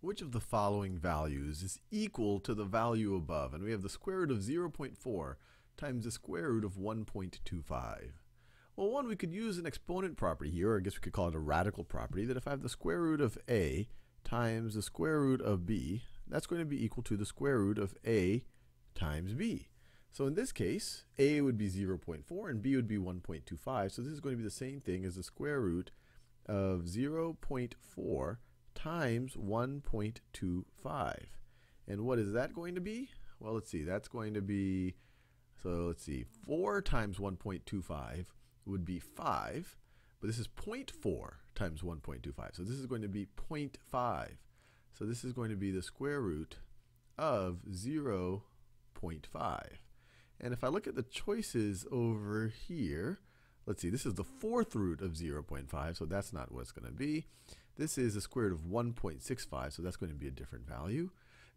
which of the following values is equal to the value above? And we have the square root of 0.4 times the square root of 1.25. Well, one, we could use an exponent property here, or I guess we could call it a radical property, that if I have the square root of a times the square root of b, that's going to be equal to the square root of a times b. So in this case, a would be 0.4 and b would be 1.25. So this is going to be the same thing as the square root of 0.4 times 1.25. And what is that going to be? Well, let's see. That's going to be, so let's see, 4 times 1.25 would be 5. But this is 0.4 times 1.25. So this is going to be 0.5. So this is going to be the square root of 0.5. And if I look at the choices over here, let's see, this is the fourth root of 0.5, so that's not what it's going to be. This is the square root of 1.65, so that's going to be a different value.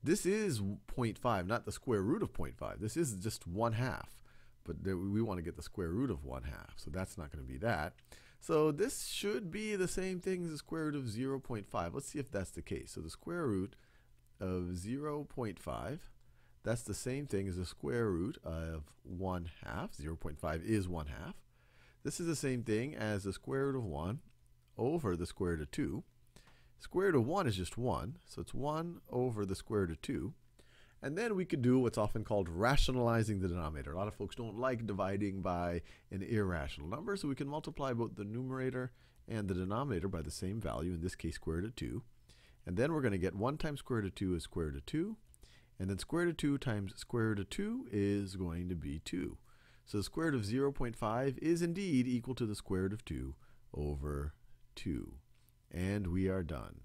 This is 0.5, not the square root of 0.5. This is just 1 half, but we want to get the square root of 1 half, so that's not going to be that. So this should be the same thing as the square root of 0.5. Let's see if that's the case. So the square root of 0.5 that's the same thing as the square root of 1 half. 0.5 is 1 half. This is the same thing as the square root of 1 over the square root of 2. Square root of 1 is just 1, so it's 1 over the square root of 2. And then we could do what's often called rationalizing the denominator. A lot of folks don't like dividing by an irrational number, so we can multiply both the numerator and the denominator by the same value, in this case square root of 2. And then we're going to get 1 times square root of 2 is square root of 2. And then square root of 2 times square root of 2 is going to be 2. So the square root of 0.5 is indeed equal to the square root of 2 over 2. And we are done.